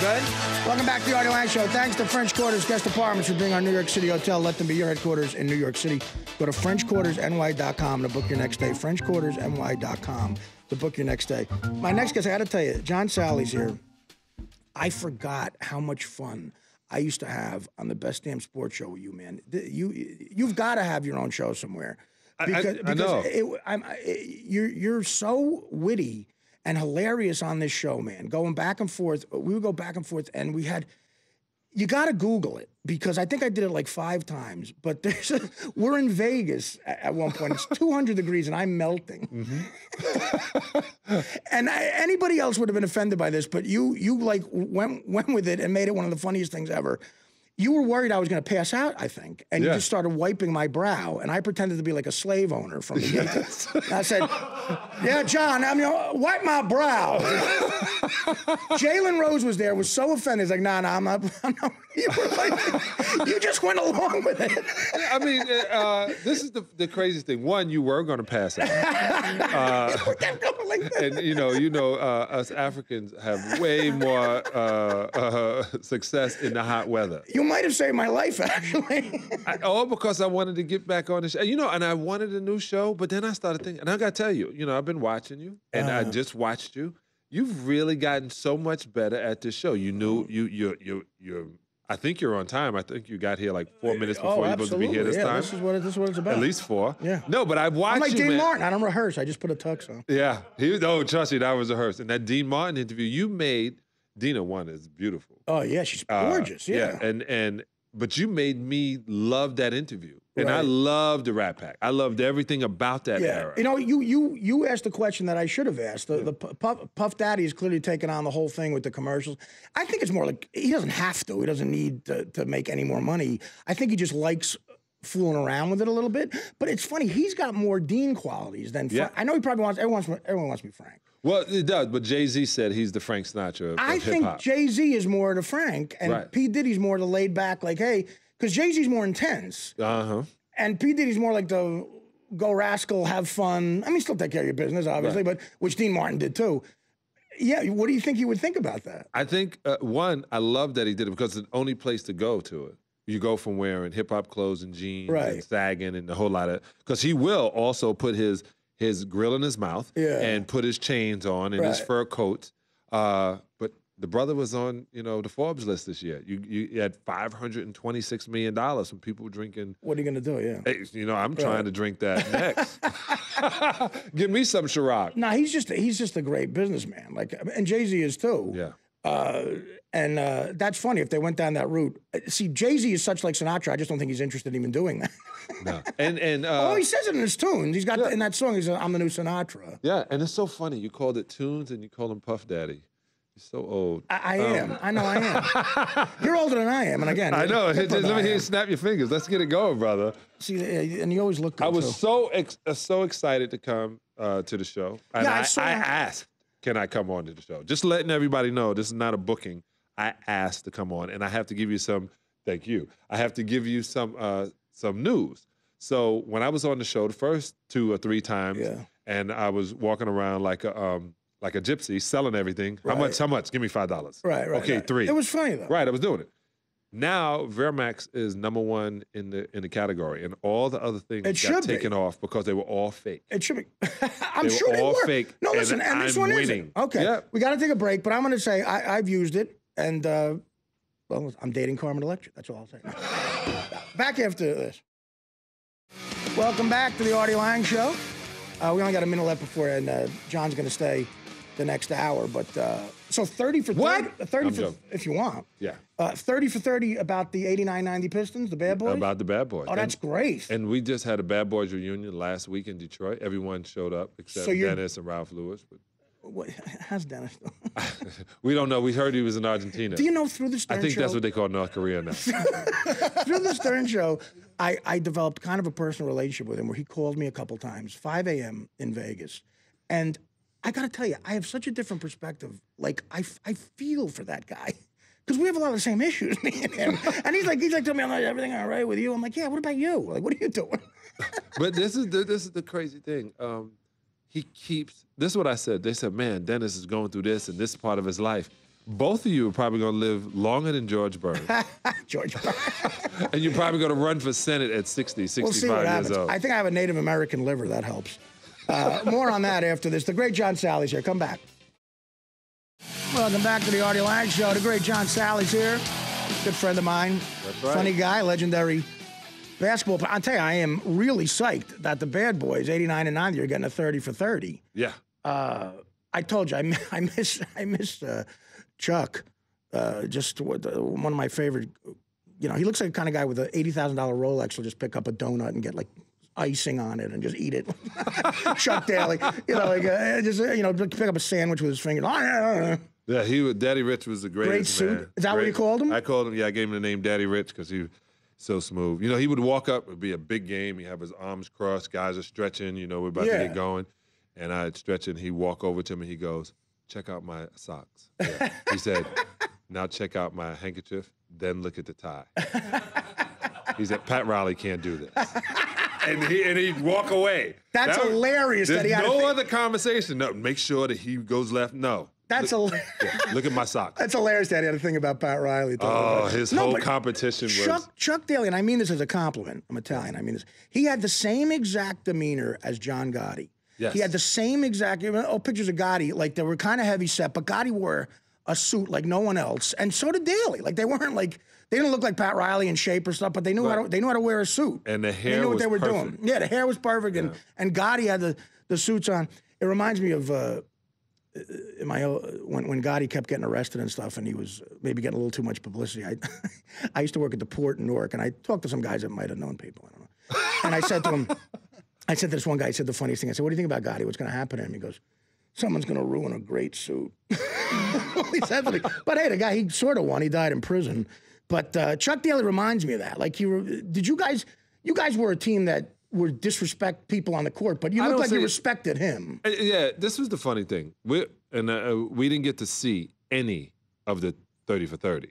Good. Welcome back to the Artie Lange Show. Thanks to French Quarters Guest Apartments for being our New York City hotel. Let them be your headquarters in New York City. Go to FrenchQuartersNY.com to book your next day. FrenchQuartersNY.com to book your next day. My next guest, I got to tell you, John Salley's here. I forgot how much fun I used to have on the best damn sports show with you, man. You you've got to have your own show somewhere. I- I- Because, I know. it, I'm, I, you're you're so witty and hilarious on this show, man. Going back and forth, we would go back and forth, and we had. You got to Google it because I think I did it like five times. But there's a, we're in Vegas a- at one point. It's 200 degrees and I'm melting. Mm-hmm. and I, anybody else would have been offended by this, but you you like went went with it and made it one of the funniest things ever. You were worried I was going to pass out, I think, and you just started wiping my brow, and I pretended to be like a slave owner from the. And I said, "Yeah, John, I'm you know, wipe my brow." Jalen Rose was there, was so offended. He's like, "Nah, nah, I'm not." I'm not. You, like, you just went along with it. I mean, uh, this is the, the craziest thing. One, you were going to pass out, going like and you know, you know, uh, us Africans have way more uh, uh, success in the hot weather. You might have saved my life, actually. I, all because I wanted to get back on the show. You know, and I wanted a new show, but then I started thinking, and I got to tell you, you know, I've been watching you, and I uh-huh. just watched you. You've really gotten so much better at this show. You knew you you you you. I think you're on time. I think you got here like four oh, minutes before oh, you're supposed to be here this yeah, time. This is what it, this is what it's about. At least four. Yeah. No, but I've watched I'm like you, Dean man. Martin. I don't rehearse. I just put a tux on. Yeah, he oh trust me, that was rehearsed. And that Dean Martin interview you made, Deana one is beautiful. Oh yeah, she's Uh, gorgeous. yeah. and and but you made me love that interview, and I Right. loved the Rat Pack. I loved everything about that Yeah, era. you know, you you you asked the question that I should have asked. The, the Puff, Puff Daddy is clearly taking on the whole thing with the commercials. I think it's more like he doesn't have to. He doesn't need to, to make any more money. I think he just likes fooling around with it a little bit. But it's funny. He's got more Dean qualities than. Frank. Yeah. I know he probably wants everyone wants everyone wants to be Frank. Well, it does, but Jay Z said he's the Frank Sinatra of, I of think hip hop. Jay Z is more to Frank, and Right. P Diddy's more the laid back, like hey, because Jay Z's more intense. Uh huh. And P. Diddy's more like the go rascal, have fun. I mean, still take care of your business, obviously, but which Dean Martin did too. Yeah, what do you think he would think about that? I think uh, one, I love that he did it because it's the only place to go to it. You go from wearing hip hop clothes and jeans and Right. sagging and a whole lot of because he will also put his his grill in his mouth Yeah. and put his chains on and his fur coat. Uh, but the brother was on you know the Forbes list this year. You you had five hundred and twenty six million dollars from people drinking. What are you going to do? Yeah. Hey, you know I'm trying to drink that next. Give me some Ciroc. No, he's just he's just a great businessman. Like, and Jay Z is too. Yeah. Uh, and uh, that's funny if they went down that route. Uh, See, Jay Z is such like Sinatra. I just don't think he's interested in even doing that. No. And and uh, oh, he says it in his tunes. He's got in that song. He's I'm the new Sinatra. Yeah, and it's so funny. You called it tunes and you call him Puff Daddy. You're so old. I, I am. I know I am. You're older than I am. And again, Um, I know. Just let me hear you snap your fingers. Let's get it going, brother. See, and you always look good. I was too. so ex- uh, so excited to come uh, to the show. And Yeah, I I, I asked, can I come on to the show? Just letting everybody know this is not a booking. I asked to come on, and I have to give you some. Thank you. I have to give you some uh, some news. So when I was on the show the first two or three times, Yeah. and I was walking around like a um, like a gypsy, selling everything. How much? How much? Give me five dollars. Right, right. Okay, right. three. It was funny though. Right, I was doing it. Now Vermax is number one in the in the category, and all the other things It got should be. taken off because they were all fake. It should be. I'm They were sure they all were. fake, No, listen, and, this I'm one winning. isn't. Okay, Yeah. we got to take a break, but I'm going to say I, I've used it, and uh, well, I'm dating Carmen Electra. That's all I'll say. back after this. Welcome back to the Artie Lange Show. Uh, we only got a minute left before, and uh, John's going to stay the next hour. But uh, so 30 for 30, What? 30 for, joking. if you want. Yeah, Uh, 30 for 30 about the 89-90 Pistons, the bad boys. about the Bad Boys. oh, that's and, great. and we just had a Bad Boys reunion last week in Detroit. Everyone showed up except So Dennis and Ralph Lewis. But What, how's Dennis doing? we don't know. We heard he was in Argentina. Do you know through the Stern I think show? that's what they call North Korea now. through the Stern show, I, I developed kind of a personal relationship with him where he called me a couple times, 5 a.m. in Vegas. And I got to tell you, I have such a different perspective. Like, I, I feel for that guy. Because we have a lot of the same issues, me and him. And he's like, he's like, tell me, I'm like, everything all right with you? I'm like, yeah, what about you? Like, what are you doing? but this is the, this is the crazy thing. Um, he keeps. This is what I said. They said, "Man, Dennis is going through this and this part of his life." both of you are probably going to live longer than George Burns. George Burns. and you're probably going to run for Senate at 60, we'll 65 see what years happens. old. I think I have a Native American liver. That helps. Uh, more on that after this. The great John Salley's here. Come back. Welcome back to the Artie Lange Show. The great John Salley's here. Good friend of mine. That's right. Funny guy, legendary basketball. I'll tell you, I am really psyched that the bad boys, 89 and 90, are getting a 30 for 30. yeah. Uh, I told you, I, mi- I miss, I miss uh, Chuck. Uh, just what- uh, one of my favorite. You know, he looks like the kind of guy with an eighty thousand dollar Rolex will just pick up a donut and get like icing on it and just eat it. Chuck Daly, you know, like uh, just uh, you know, pick up a sandwich with his finger. Yeah, he was, Daddy Rich was the greatest Great suit. man. Is that what you called him? I called him. Yeah, I gave him the name Daddy Rich because he so smooth. You know, he would walk up. It'd be a big game. He'd have his arms crossed. Guys are stretching. You know, we're about Yeah. to get going, and I'd stretch and he'd walk over to me. He goes, "Check out my socks." Yeah. he said, "Now check out my handkerchief. Then look at the tie." he said, "Pat Riley can't do this." And he and he'd walk away. That's That hilarious that There's he had no other conversation. No, make sure that he goes left. No, That's a. yeah, look at my socks. That's hilarious that he had a thing about Pat Riley. Oh, his No, whole competition was. Chuck Chuck Daly, and I mean this as a compliment. I'm Italian. I mean this. He had the same exact demeanor as John Gotti. Yes. He had the same exact. Oh, pictures of Gotti, like they were kind of heavy set, but Gotti wore a suit like no one else, and so did Daly. Like they weren't like they didn't look like Pat Riley in shape or stuff, but they knew how to they knew how to wear a suit. And the hair, they knew what they were perfect. doing. Yeah, the hair was perfect, and and Gotti had the the suits on. It reminds me of. Uh, in my when when Gotti kept getting arrested and stuff, and he was maybe getting a little too much publicity. I I used to work at the port in Newark, and I talked to some guys that might have known people. I don't know. And I said to him, I said to this one guy, I said the funniest thing. I said, "What do you think about Gotti? What's going to happen to him?" He goes, "Someone's going to ruin a great suit." he said to me. But hey, the guy he sort of won. He died in prison. But uh, Chuck Daly reminds me of that. Like you were, did you guys? You guys were a team that would disrespect people on the court, but you looked like you respected him. Uh, Yeah, this was the funny thing. We and uh, we didn't get to see any of the thirty for thirty,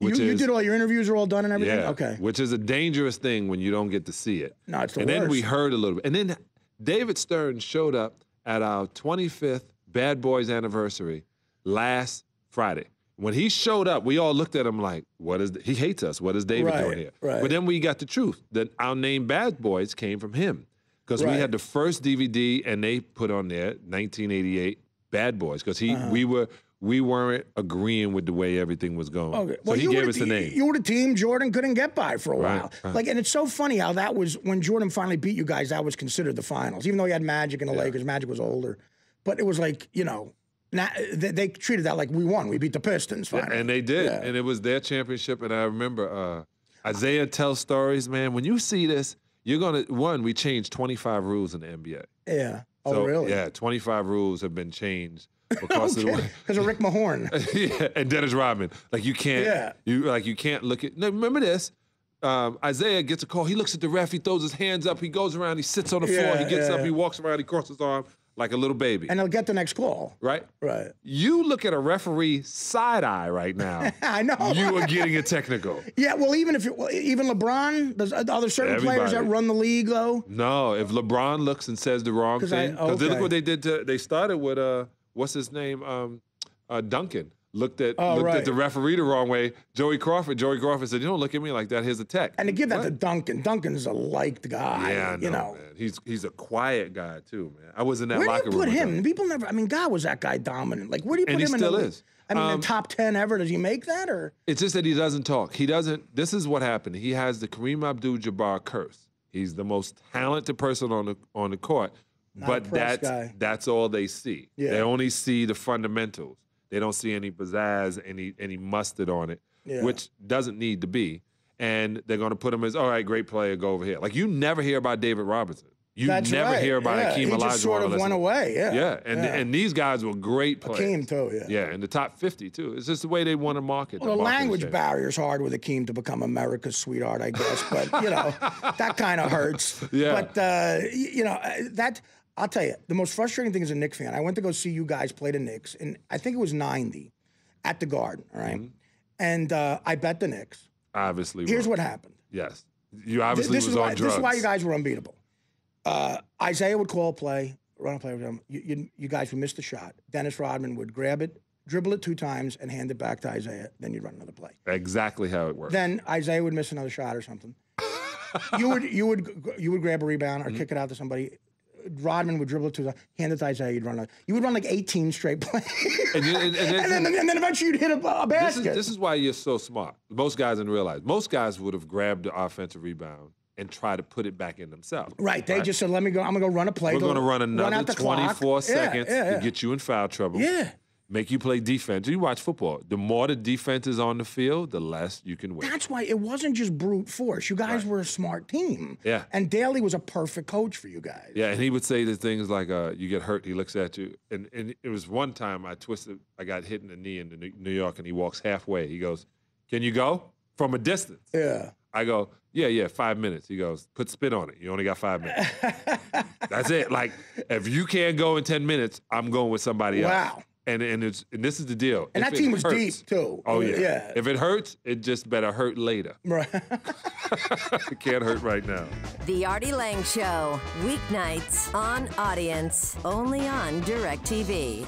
You, which you is did all your interviews are all done and everything. yeah, Okay. which is a dangerous thing when you don't get to see it. No, it's the and then we heard a little bit, and then David Stern showed up at our twenty fifth Bad Boys anniversary last Friday. When he showed up, we all looked at him like, "What is? He hates us. What is David Right, doing here?" right. But then we got the truth that our name Bad Boys came from him because we had the first DVD and they put on there 1988 Bad Boys because he Uh-huh. we were we weren't agreeing with the way everything was going. Okay. So Well, he you gave were us the name. You were the team Jordan couldn't get by for a Right, while. right. Like, and it's so funny how that was when Jordan finally beat you guys. That was considered the finals, even though he had Magic and the Lakers. Magic was older, but it was like you know, na they, they treated that like we won. We beat the Pistons finally. and they did, Yeah. and it was their championship. And I remember uh, Isiah tells stories, man. When you see this, you're gonna one. We changed 25 rules in the NBA. yeah. Oh, So, really? Yeah, 25 rules have been changed because of. Because of Rick Mahorn. yeah, and Dennis Rodman. Like you can't, Yeah. you like you can't look at. No, remember this. Um, Isiah gets a call. He looks at the ref. He throws his hands up. He goes around. He sits on the floor. Yeah, He gets yeah. up. He walks around. He crosses his arm like a little baby. and they'll get the next call. right? Right. You look at a referee side eye right now. I know. you are getting a technical. Yeah. Well, even if well, even LeBron, there's there certain players that run the league though. No, if LeBron looks and says the wrong thing, because look what they did to. They started with uh, what's his name? Um, uh, Duncan looked at Oh, looked right. at the referee the wrong way. Joey Crawford. Joey Crawford said, "You don't look at me like that. Here's a tech." And to give that What? to Duncan, Duncan's a liked guy. Yeah, know, you know. man. He's he's a quiet guy too, man. I was in that Where do locker you room. put with him? People never. I mean, God was that guy dominant. Like, where do you put And he him? in still the, is. I mean, Um, the top ten ever. Does he make that or? It's just that he doesn't talk. He doesn't. This is what happened. He has the Kareem Abdul-Jabbar curse. He's the most talented person on the on the court, Not but that's guy. that's all they see. Yeah. They only see the fundamentals. They don't see any pizzazz, any any mustard on it, Yeah. which doesn't need to be. And they're going to put him as all right, great player, go over here. Like you never hear about David Robinson. You That's never right. hear about yeah. Akeem He Olajuwon. just sort of went away. Yeah. Yeah, and yeah. and these guys were great players. Akeem too. Yeah. Yeah, in the top 50 too. It's just the way they want to market. Well, the market language barrier is hard with Akeem to become America's sweetheart, I guess. But you know, that kind of hurts. Yeah. But uh, you know uh, that. I'll tell you, the most frustrating thing as a Knicks fan, I went to go see you guys play the Knicks, and I think it was '90 at the Garden. All right? Mm-hmm. and uh, I bet the Knicks. Obviously. Here's what happened. Yes. You Th- obviously this was is on why drugs. this is why you guys were unbeatable. Uh, Isiah would call a play, run a play with him. You, you, you guys would miss the shot. Dennis Rodman would grab it, dribble it two times, and hand it back to Isiah. Then you'd run another play. Exactly how it works. Then Isiah would miss another shot or something. you would you would you would grab a rebound or kick it out to somebody. Rodman would dribble it to the hand it to Isiah. You'd run. A, you would run like 18 straight plays, And you- and- and and, this then and then eventually you'd hit a, a this basket. is this is why you're so smart. Most guys didn't realize. Most guys would have grabbed the offensive rebound and try to put it back in themselves. right. They just said, "Let me go. I'm gonna go run a play. We're go- going to run another the clock." 24 Yeah, seconds yeah, to get you in foul trouble. Yeah. Make you play defense. You watch football. The more the defense is on the field, the less you can win. That's why it wasn't just brute force. You guys were a smart team. Yeah. And Daly was a perfect coach for you guys. Yeah, and he would say the things like, uh, "You get hurt." He looks at you, and and it was one time I twisted, I got hit in the knee in the New- York, and he walks halfway. He goes, "Can you go from a distance?" Yeah. I go, "Yeah, yeah, five minutes." He goes, "Put spit on it. You only got five minutes." That's it. Like if you can't go in ten minutes, I'm going with somebody else. Wow. And and it's and this is the deal. And If that team was hurts- deep, too. Oh yeah. Yeah. If it hurts, it just better hurt later. Right. it can't hurt right now. The Artie Lange Show, weeknights on Audience, only on DirecTV.